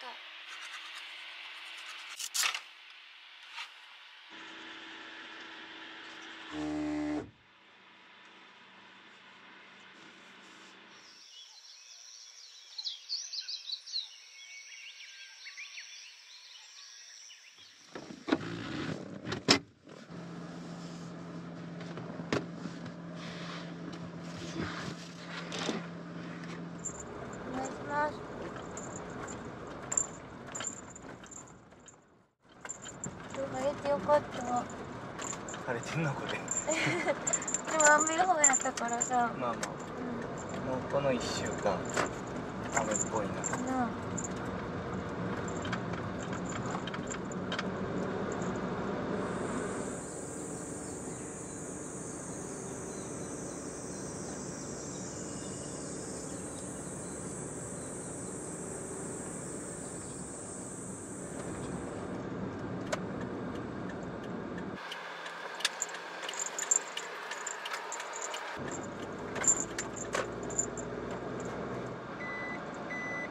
と。晴れてよかった。晴れてんのこれ。でも雨予報やったからさ。まあまあ。もうこの1週間。雨っぽいな。うんな。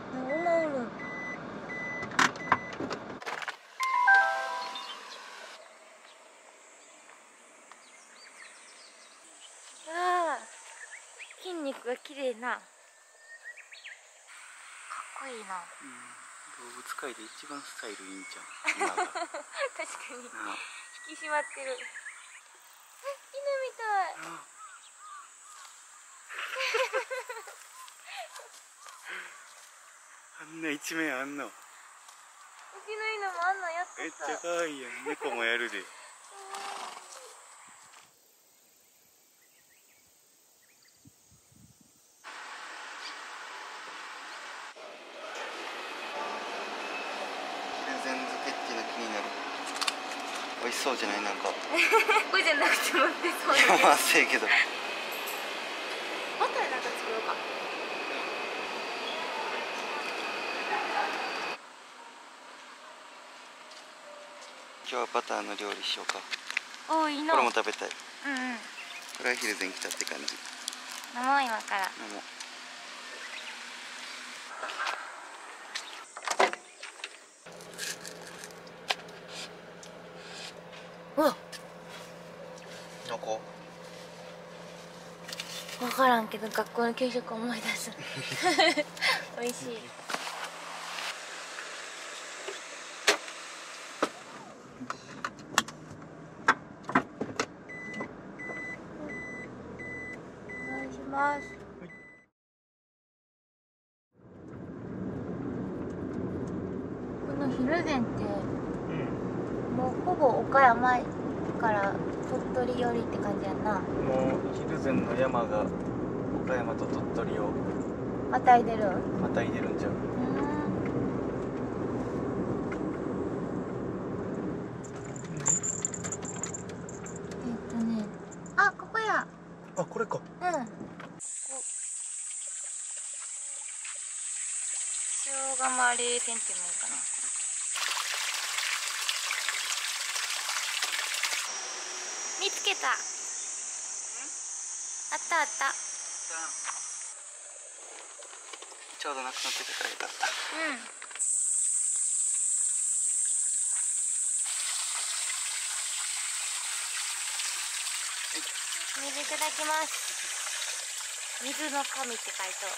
あおもおるああ筋肉が綺麗な。かっこいいな。動物界で一番スタイルいいんじゃん 確かに。な引き締まってる。え犬みたい。あ あんな一面あんの？うちの犬もあんなんやってめったちゃ可愛いやん。猫もやるでヒルゼン漬けっていうの気になる美味しそうじゃないなんか。これじゃなくてもってそういやまあせえけど。バターなんか作ろうか。今日はバターの料理しようか。おいいのこれも食べたい。うんうん。これはヒルゼン来たって感じ。飲もう今から。でもうわどこ分からんけど学校の給食思い出す。美味しい。お願いします。このヒルゼンってうん。もうほぼ岡山から鳥取寄りって感じやんな。もうヒルゼンの山が岡山と鳥取をまたいでる？またいでるんじゃう？えっとね。あここや。あこれか。うん。こ塩釜冷戦っていうのいいかな。見つけた。あったあったちょうどなくなってたからよかったうん水いただきます。水の神って書いてある。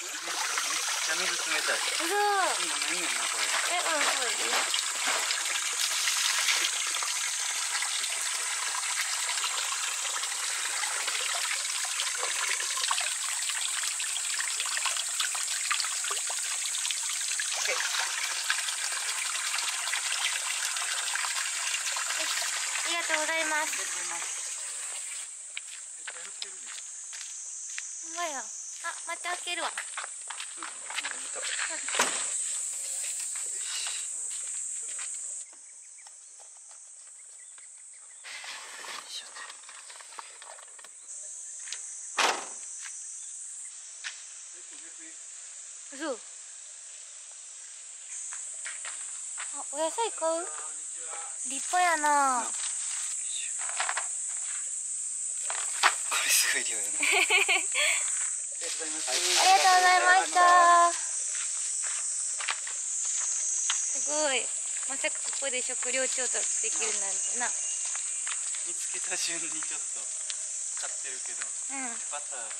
めっちゃ水冷たい。うそ今ないねんなこれ。えうんそうですありがとうございますほんまやあまた開けるわ。嘘。あお野菜買う？立派やな。これすごい量やな ございます、ありがとうございました。すごい。まさかここで食料調達できるなんてな。見つけた順にちょっと買ってるけどうん。バターと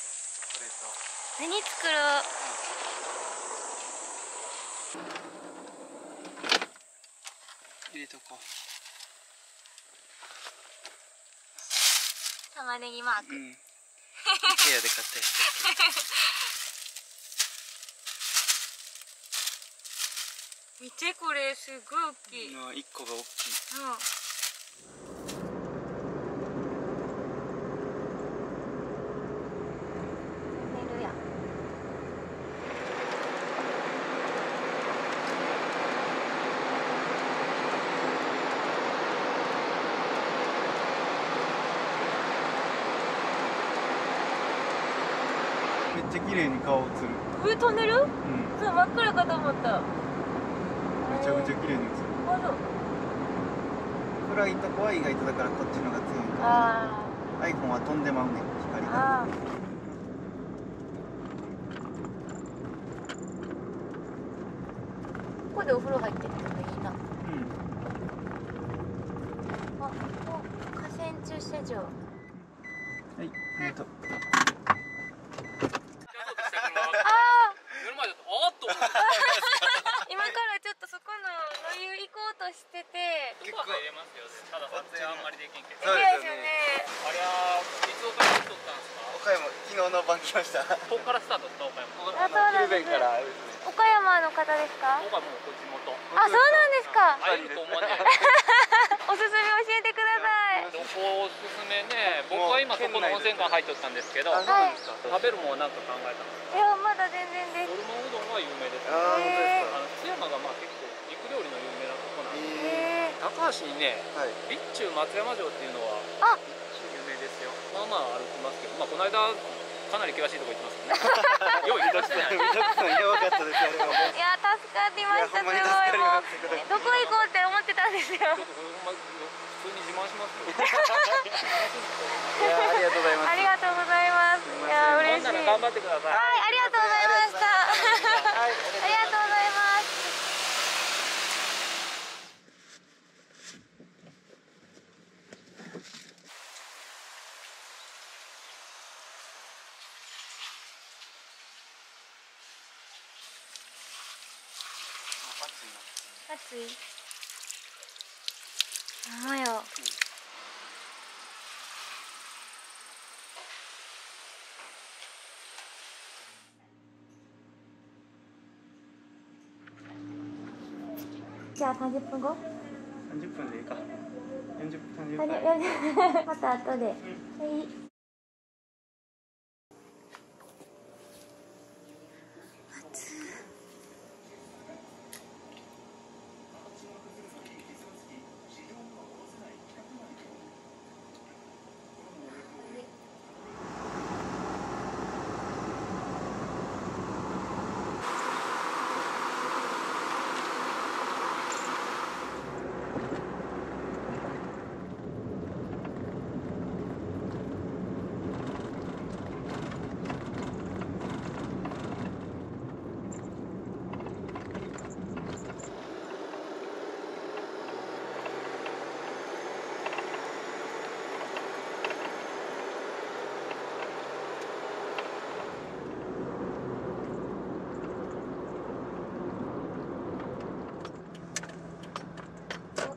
これと。何作ろう。入れとこ玉ねぎマーク、ううん IKEA で買ったやつ見てこれすごい大きい、1個が大きいうんるやんめっちゃ綺麗に顔映る上トンネル？うん。そう真っ暗かと思った。めちゃめちゃ綺麗に映るあそう。暗いとこは意外とだからこっちのが強いかあら iPhone は飛んでまうね光が。ここでお風呂入ってるのがいいなうんあここ河川駐車場はいありがとうあ目の前だとあーっと思ってあ今からちょっとそこの野湯行こうとしてて結構入れますよただ撮影あんまりできんけどそう嫌ですよねねあれはいつ岡山に撮ったんですか岡山昨ました。ここからスタートした岡山あそうなんです岡山の方ですか？岡山もう地元。あそうなんですか。会えると思わない。おすすめ教えてください。どこおすすめね僕は今そこの温泉館入っとったんですけど。あそうなんですか食べるもんは何か考えたのいやまだ全然です。ホルモンうどんは有名です。あー本当ですか。あの津山がまあ結構肉料理の有名なとこなんで。えへえ高橋にね備中松山城っていうのはあ。有名ですよ。まあまあ歩きますけど。まあこの間かなり険しいとこ行ってますよね。よやばかったですあれはも。ういや助かりましたすごいもうどこ行こうって思ってたんですよ。普通に自慢します。よいやありがとうございます。ありがとうございます。いやほ嬉しい。頑張ってください。はいありがとうございました。はい ます暑い。ほんまよじゃあ30分後。30分でいいか。40分30あ分れまた後で、はい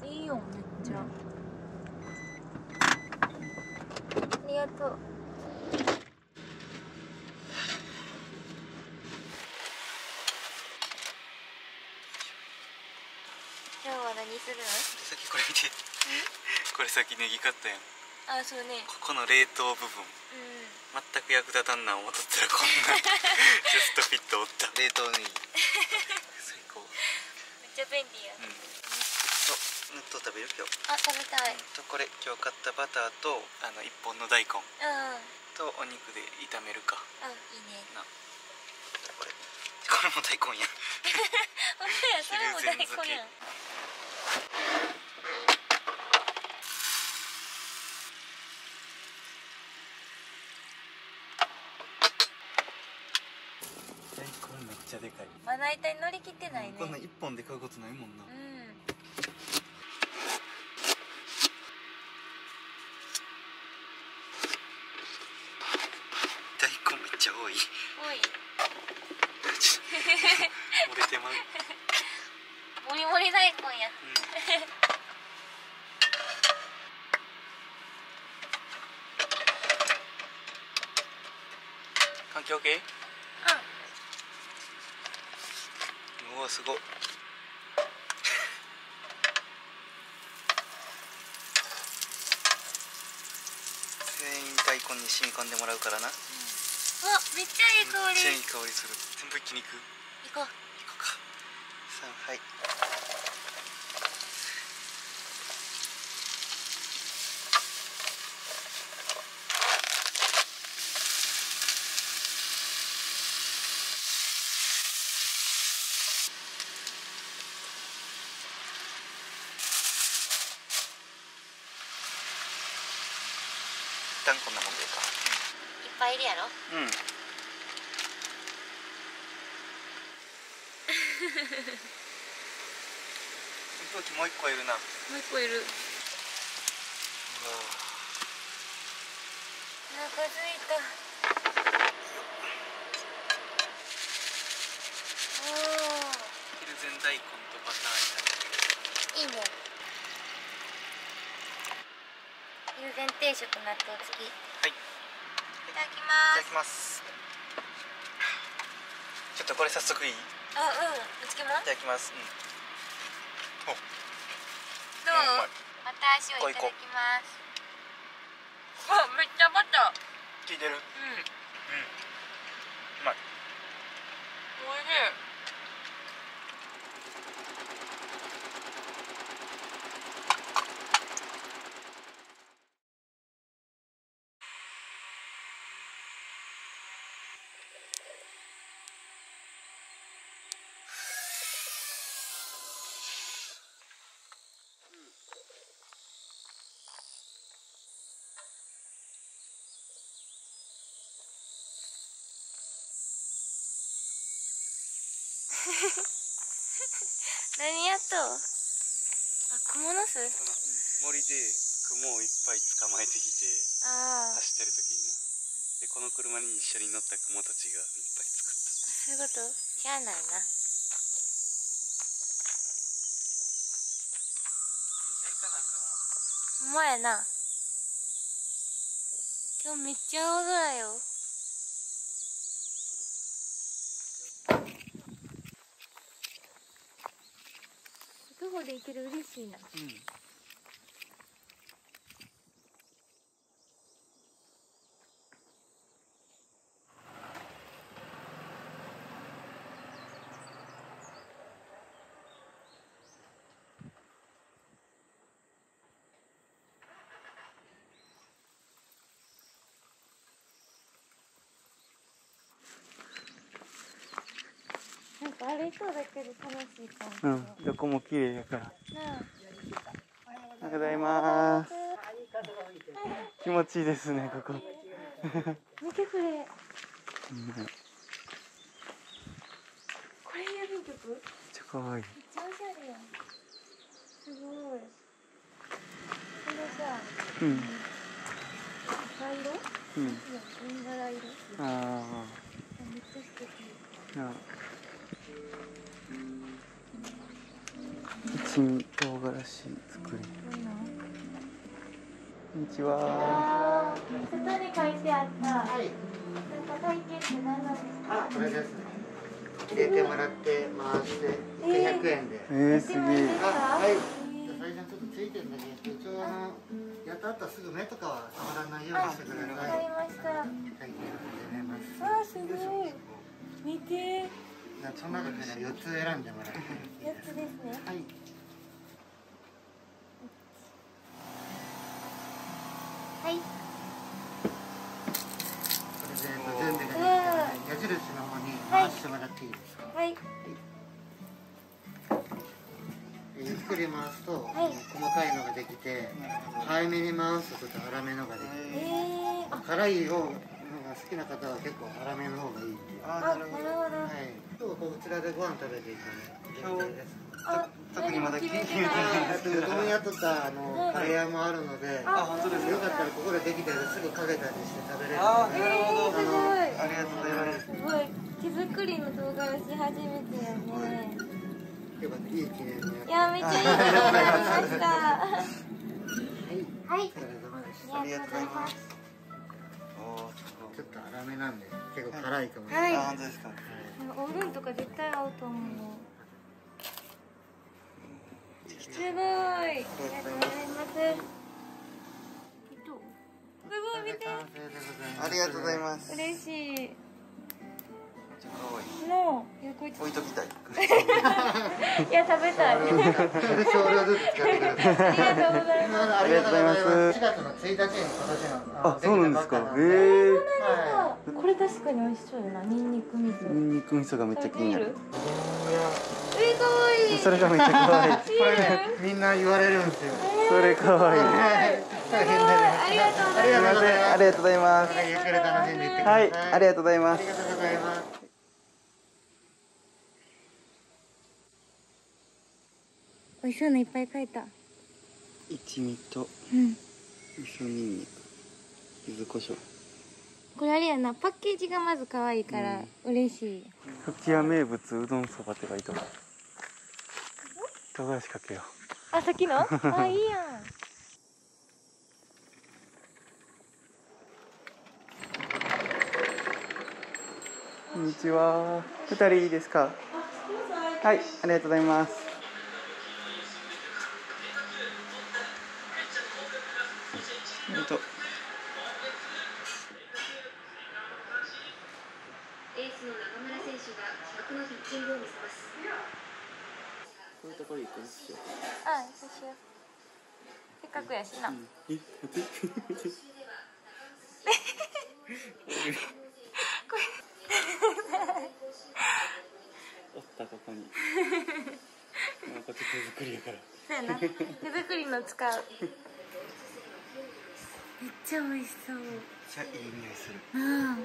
おいいよめっちゃ、ありがとう今日は何するさっきこれ見て。これさっきネギ買ったやん。のあそうね。ここの冷凍部分。うん。全く役立たんなん思っとったらこんな。ジャストフィットおった。冷凍ネギ。最高。めっちゃ便利や。うん。と納豆食べる今日。あ食べたい。とこれ今日買ったバターとあの一本の大根。うん。とお肉で炒めるか。あいいね。な。これ。これも大根や ほんとやそれも大根やん 大根めっちちゃでかい。まな板に乗り切ってないね。こんなん一本で買うことないもんな。うん大根めっちゃ多いおい折れてまう、もりもり大根や環境系ううわすごっ全員大根に染み込んでもらうからな。ん。あめっちゃいい香り。めっちゃいい香りする。全部一気にいく行こう。行こうか。さあはい一旦こんなもんでいいかいるやろ？うん。もう一個いるな。もう一個いる。お腹すいたお大根とバターいいね。定食納豆付きいはいただきいますただきますちょっとこれ早速いい？いあうん。お漬物ただきます。うん。お。どう？うんうまいバター塩いただきます。あめっちゃバター効いてる。うん。うん。うまい。おいしい何やっとうあクモの巣？森で雲をいっぱい捕まえてきて走ってる時になでこの車に一緒に乗った雲たちがいっぱい作った。そういうこと？しゃあないな。ほんまやな。今日めっちゃ青空よ方で行ける嬉しいな。うん。なんか歩いとうだけで楽しいかも、うんどこも綺麗やから。おはようございます。気持ちいいですねここ。見てくれ。うん。これ郵便局？めっちゃ可愛い。すごい。これさうん。赤色？うん。いや銀柄色。あめっちゃ素敵。あな一味唐辛子作りこんにちは外に書いてあったなんか体験って何なんですか？あ、これですね。入れてもらって回して100円で。えー、すげえあ、はい。じゃあ最初にちょっとついてるんだけど、一応あのやった後はすぐ目とかは触らないようにしてください。わかりましたはい、始めます。わあすごい見てじゃあその中から4つ選んでもらって。4つですねはい。はいと粗めのができて。えー、あ。辛い方が好きな方は結構粗めの方がいい。あなるほど。はい。今日ここちらでご飯食べていただいて。ですあ特にまだ決めて緊急ないあとうどん屋とかあのカレー屋もあるのであ本当ですよかったらここでできてるすぐかけたりして食べれるあので。なるほど。すごい。ありがとうございますすごい。手作りの唐辛子初めてやね。よかった。いい記念にいやめっちゃいいことになりました。はい。お疲れ様でしたありがとうございます。ちょっと粗めなんで結構辛いかもしれはない。いあ本当ですか。おうどんとか絶対合うと思う。すごいありがとうございますえっとすごい見て。ありがとうございます。嬉しいちゃ可愛い。のいやこいつ。置いときたい。いや食べたい。ありがとうございます。ありがとうございます。4月の1日に今年のあ、そうなんですか。へえこれ確かに美味しそうだな。ニンニク味噌。ニンニク味噌がめっちゃ気になる。えかわいいそれがめっちゃ可愛い。これねみんな言われる。んですよそれ可愛い。はい。大変ありがとうございます。ありがとうございます。ありがとうございます。ゆっくり楽しんでいってくださはいい、ありがとうございます。あり。がとうございます美味しそうないっぱい書いた一味とうん味噌ニンニク、柚子胡椒。これあれやなパッケージがまず可愛いから嬉しい吹屋名物うどんそばって書いてある。唐辛子かけよあさっきの？あいいやんう。こんにちは。二人いいですか？はい、ありがとうございます。えっと、エースの中村選手が気迫のピッチングを見せます。こういうところ行くんですよ。あそうしようせっかくやしな、え、待って。おったここに。こっち手作りやから。そうやな。手作りの使う。めっちゃ美味しそう。めっちゃいい匂いする。いうん。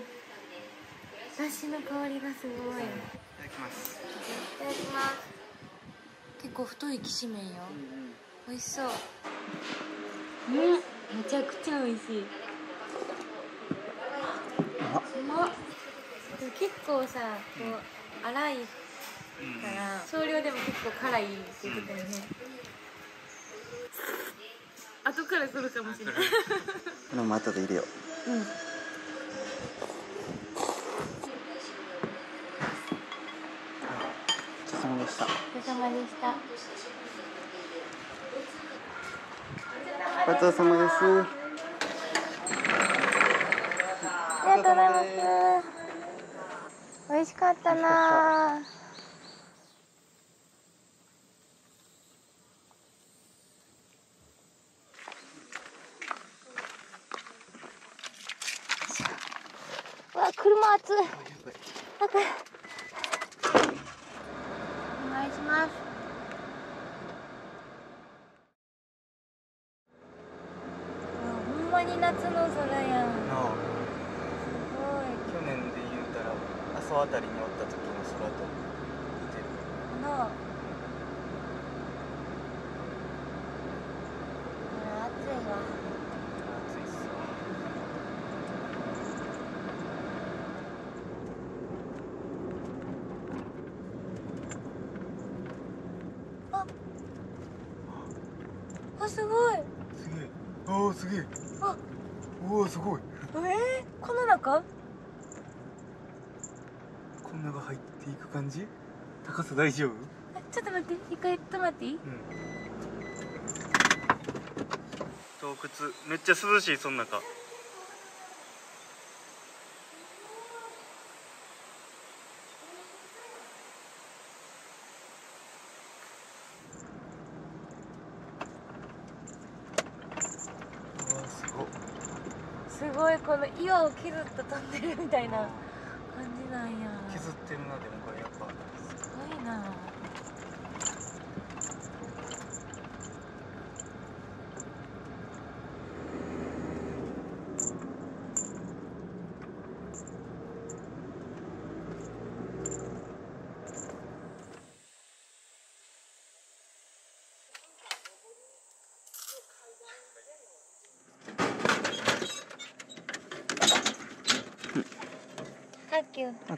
だしの香りがすごい。いただきます。ただきます。結構太いきしめんよ。美味しそううんめちゃくちゃ美味しい。うまっでも結構さこう粗いから少量でも結構辛いって言ってたよね。後から来るかもしれない。これも後で入れよう。うん。お疲れ様でした。お疲れ様でしたごちそうさまです。ありがとうございます。美味しかったな。うわ車熱い。お願いしますうわほんまに夏の空やんすなあ、ごい去年で言うたら、阿蘇あたりにおった時の空と似てる。なああ暑いわ暑いっすわ。あすごいすげえ。おお、すげえ。あおお、すごい。えー、この中こんなが入っていく感じ？高さ大丈夫？あちょっと待って一回止まっていい？洞窟、めっちゃ涼しい、その中。すごいこの岩を削ったトンネルみたいななんや。削ってるな、でもこれやっぱ。すごいな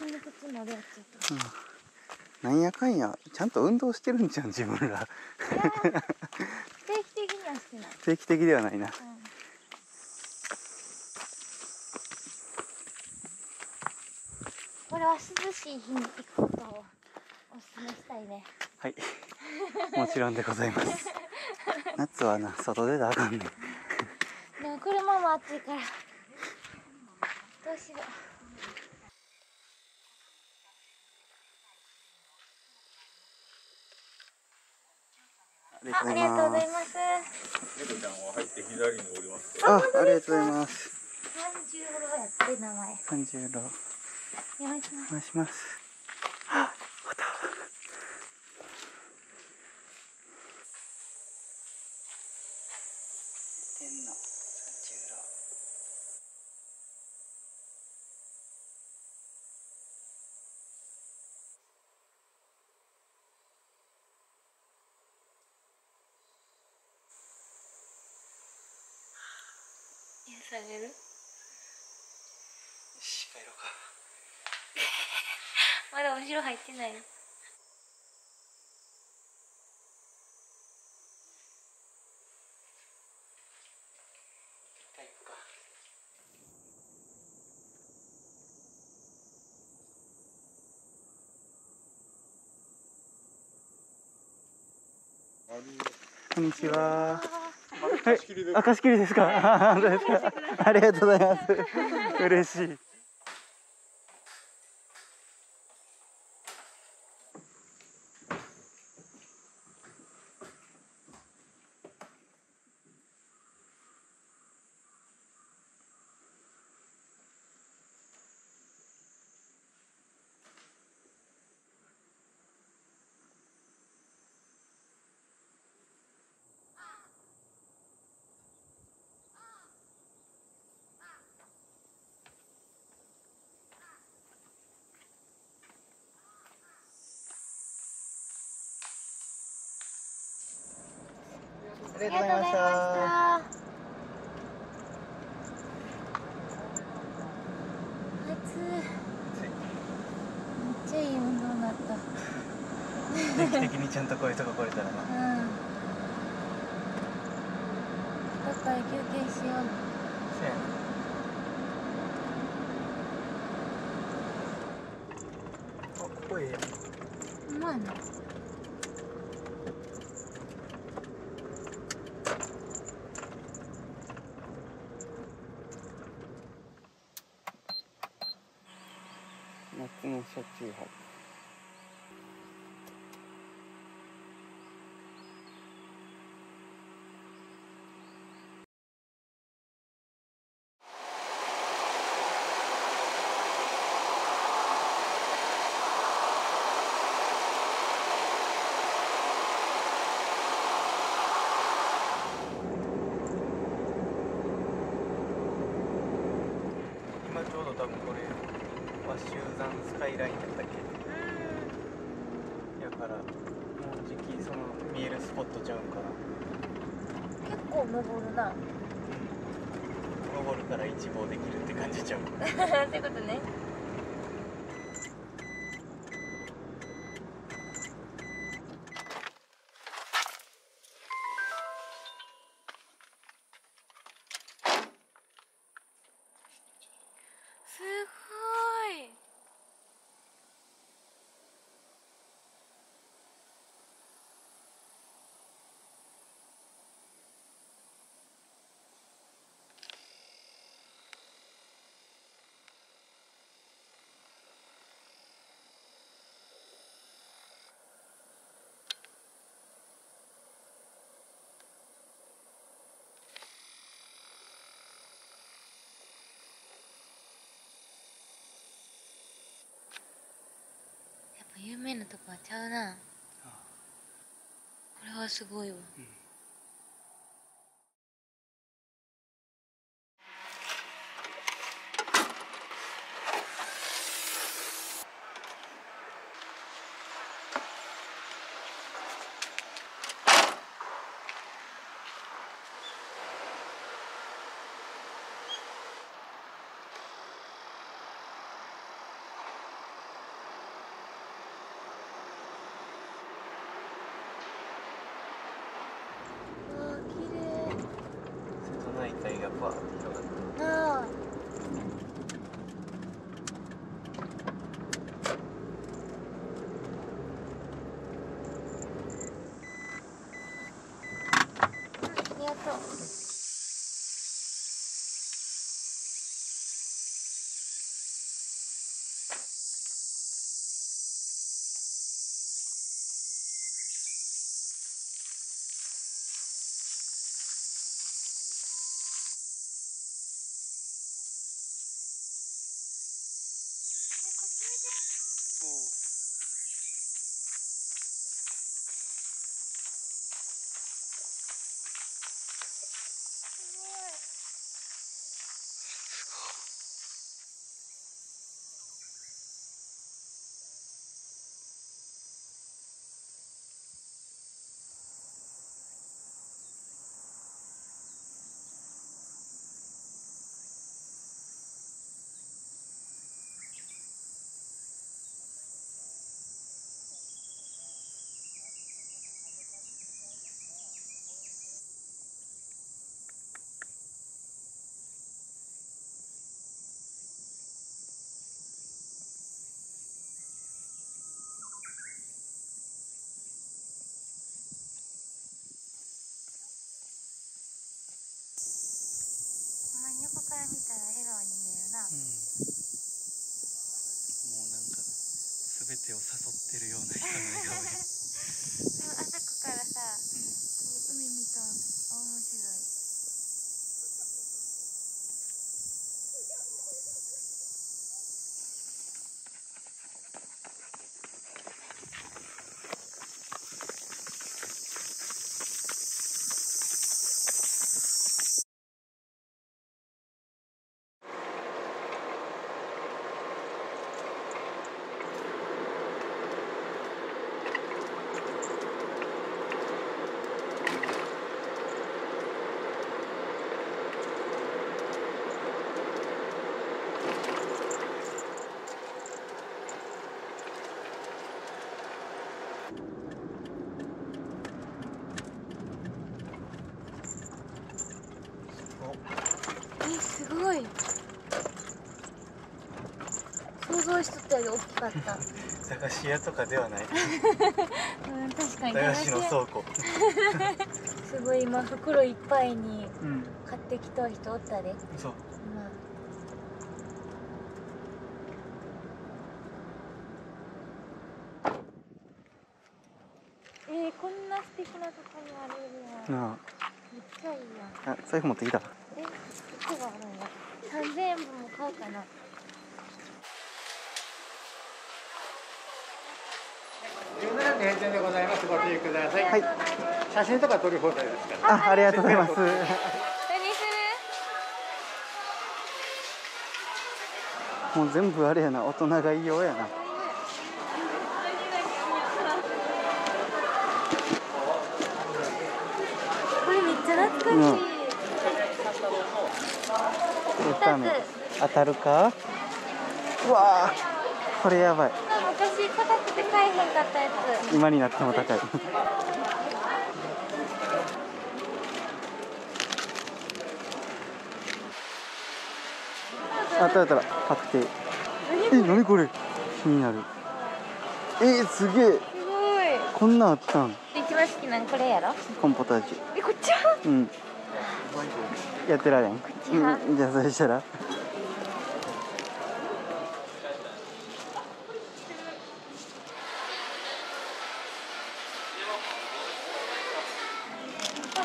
急になんやかんやちゃんと運動してるんじゃん自分ら。定期的にはしてない、定期的ではないな。うん、これは涼しい日に行くことをおすすめしたいね。はい。もちろんでございます。夏はな外出たらあかんねん。でも車も暑いからどうしようありあありがとうございすます。猫ちゃんは入って左におりますあありがとうございます。三十郎やって名前。三十郎。お願いしますお願いしますあまた天の三十郎癒される？よし帰ろうか。まだお城入ってない一回行くか。こんにちは。貸し切りですか。あ本当ですか。ありがとうございます。嬉しい。りありがとうございました。めっちゃいい運動になった。定期的にちゃんとこういうとこ来れたらな。うん。どっかで休憩しよう。そうやここええやん。うまいな夏の車中泊。今ちょうど多分これ和集山スカイラインだったっけやからもうじきその見えるスポットちゃうんかな結構登るな。登るから一望できるって感じちゃう。ってことねすごい有名なとこはちゃうな。これはすごいわ、わあ綺麗瀬戸内海がバーって広がってなあありがとうほ横から見たら笑顔に見えるな、もうなんか全てを誘ってるような人の笑顔で でもあそこからさ、こう海見とん面白いえすごい想像しとったより大きかった。駄菓子屋とかではない。うん確かに。駄菓子の倉庫。すごい今袋いっぱいにうん。買ってきた人おったで。そう。まあ。えー、こんな素敵なとこにあるやんなめっちゃいいやん。ああ財布持ってきたえ、ここがあるんや。3000円分も買おうかな。17点閉店でございます。ご注意ください、はい。写真とか撮り放題ですか？らあありがとうございます。何する？もう全部あれやな。大人がいいようやな。これめっちゃ懐かしい。うん。当たるか？うわあこれやばい昔高くて買えへんかったやつ。今になっても高い。あった。あった。ら確定。え何これ？気になる。えすげえ。すごい。こんなんあったん。一番好きなんこれやろ？コンポタージえ、こっちは。ュうん。やってられん。ちはうん。じゃあそしたらあ、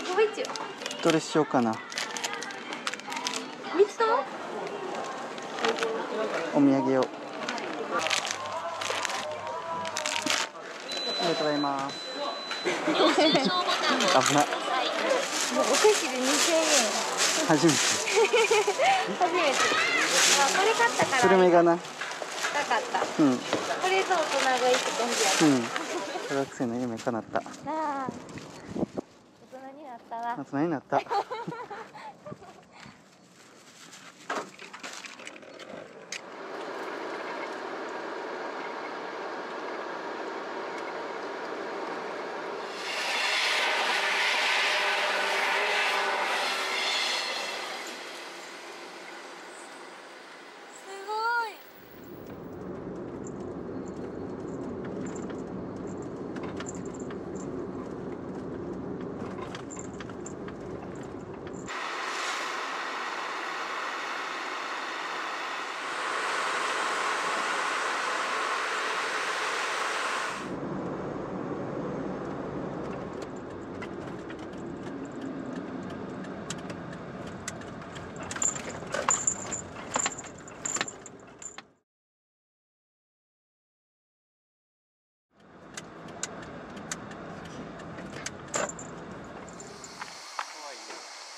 ごめんちよ。どれしようかな。お土産を。りがとうございます。領収書ボタンを押してくださいおで2000円。初めて。初めて。あこれ買ったから。スルメがな高かった。うん。これぞ大人がいいって感じや。うん。小学生の夢叶った夏菜になったすごい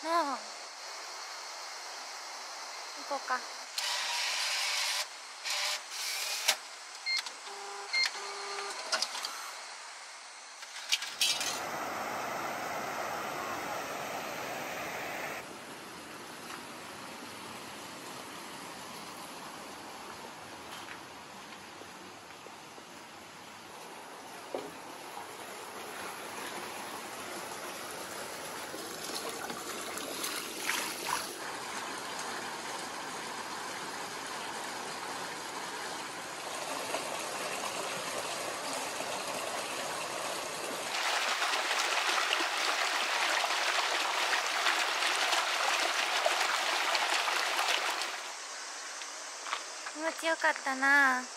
なあ行こうか気持ちよかったな。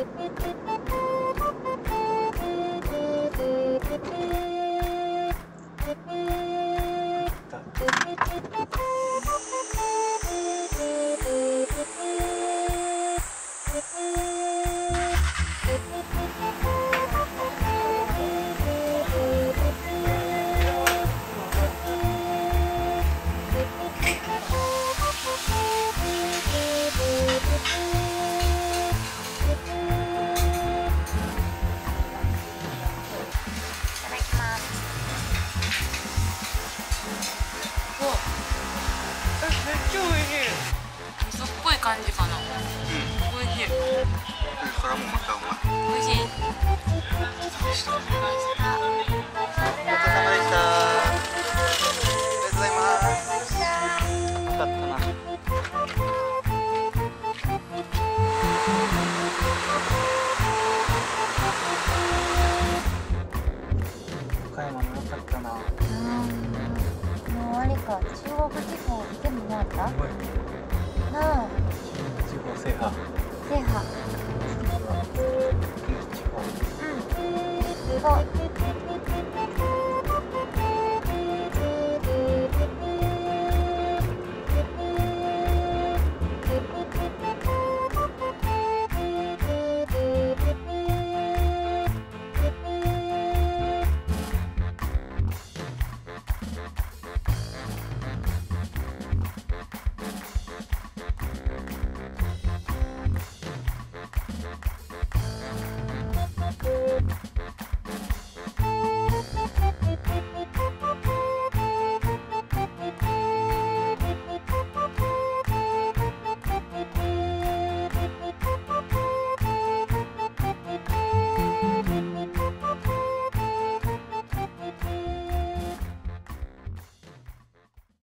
いた中国地方興味なかった？なあ中国制覇。制覇。